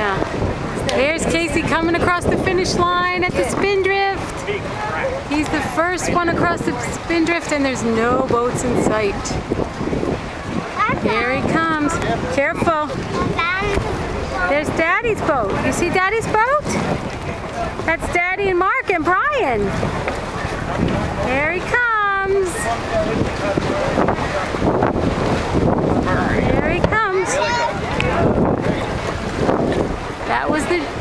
Yeah. There's Casey coming across the finish line at the Spindrift. He's the first one across the Spindrift and there's no boats in sight. Here he comes. Careful. There's Daddy's boat. You see Daddy's boat? That's Daddy and Marc and Brian. Here he comes. that was the